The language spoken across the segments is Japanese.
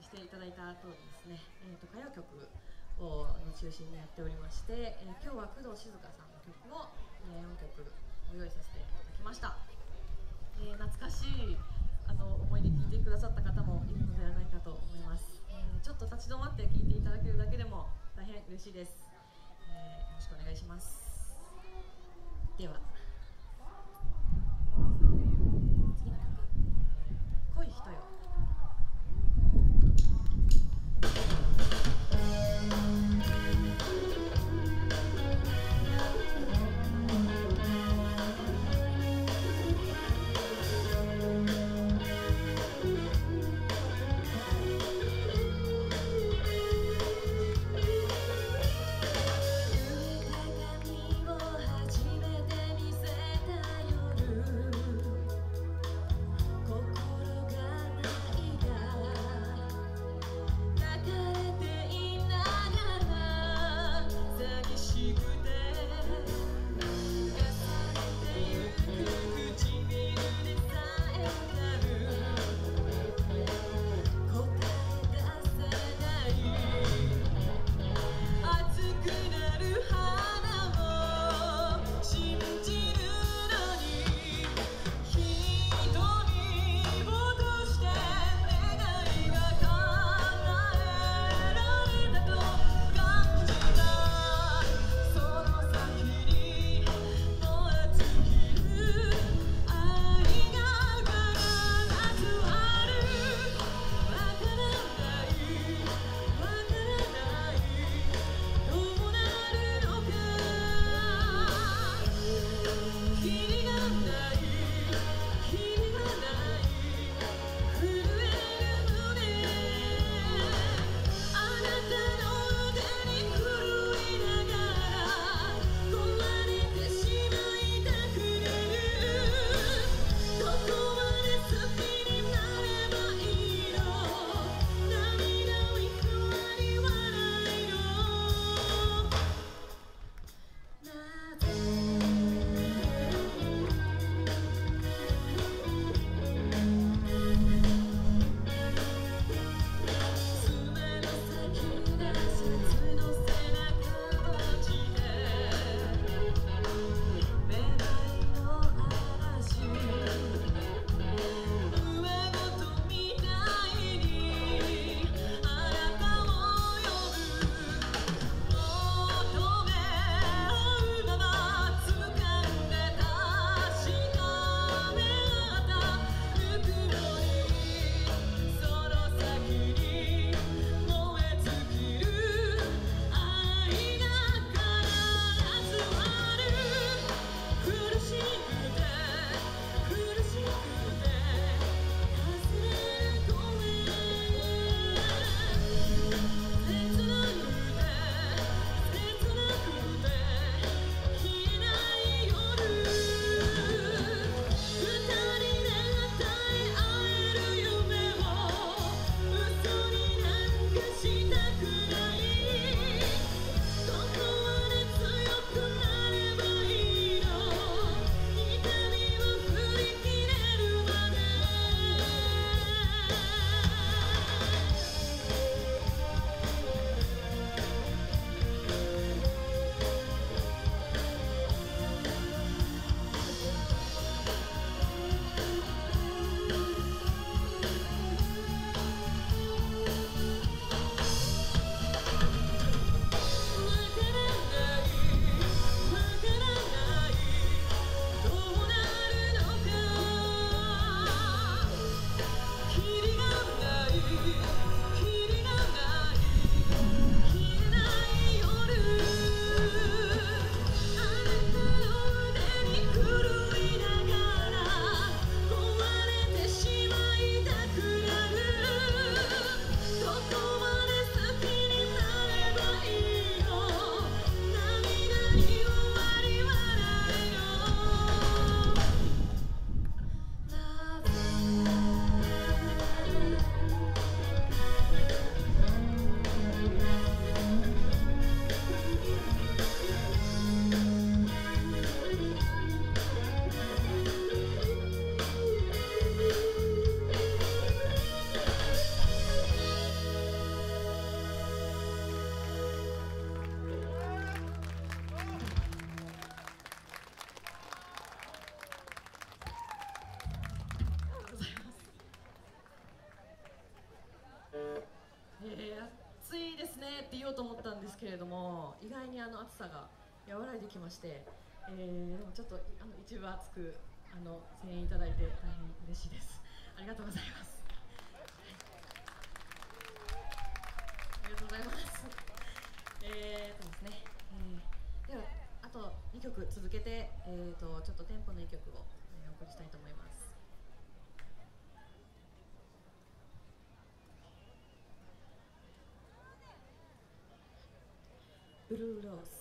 していただいた通りですね、えーと、歌謡曲を中心にやっておりまして、えー、今日は工藤静香さんの曲を、えー、4曲ご用意させていただきました、えー、懐かしいあの思い出聞いてくださった方もいるのではないかと思います、えちょっと立ち止まって聞いていただけるだけでも大変嬉しいです、えよろしくお願いします。では。次の曲「恋人よ」の暑さが和らいできまして、えー、でもちょっとあの一部熱くあの声援いただいて大変嬉しいです。ありがとうございます、ありがとうございます。えーとですね、えー、ではあと2曲続けて、えーと、ちょっとテンポのいい曲を、えー、お送りしたいと思います。brulos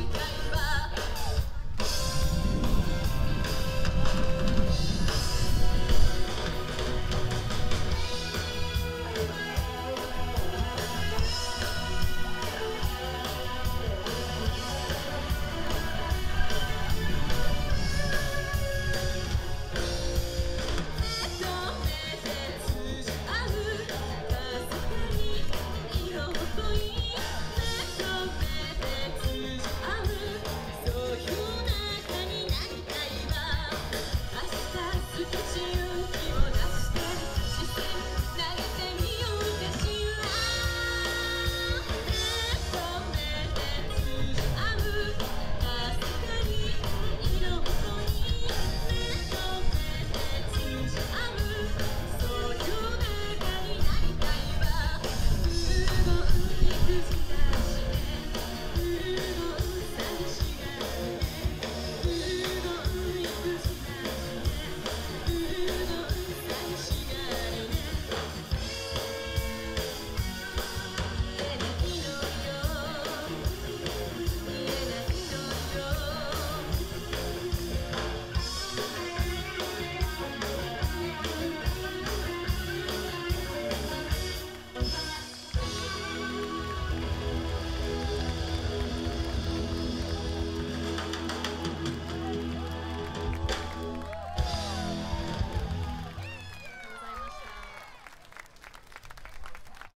we got